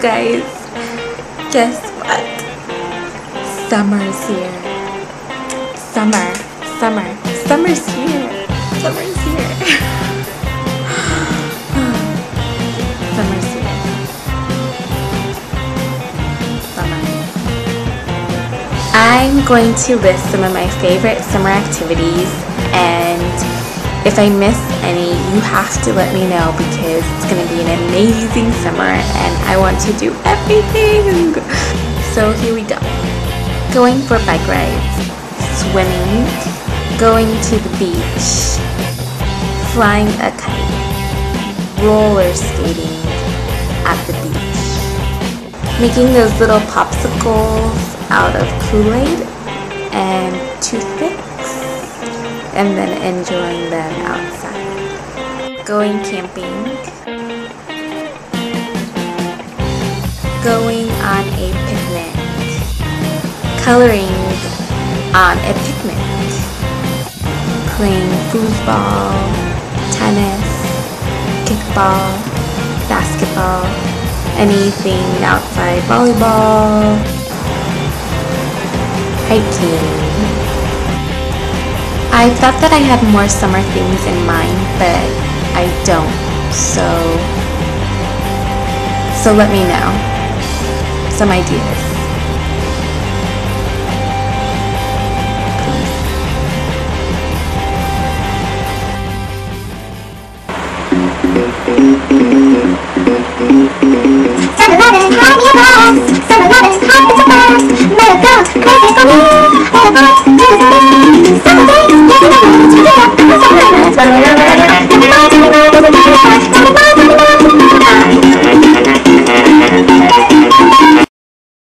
Guys, guess what? Summer's here. Summer, summer, summer's here. Summer's here. summer's here. Summer. I'm going to list some of my favorite summer activities and if I miss any, you have to let me know because it's going to be an amazing summer and I want to do everything. So here we go. Going for bike rides, swimming, going to the beach, flying a kite, roller skating at the beach, making those little popsicles out of Kool-Aid and toothpicks and then enjoying them outside. Going camping. Going on a picnic. Coloring on a picnic. Playing foosball, tennis, kickball, basketball, anything outside, volleyball, hiking, I thought that I had more summer things in mind, but I don't. So, so let me know some ideas. Thank you.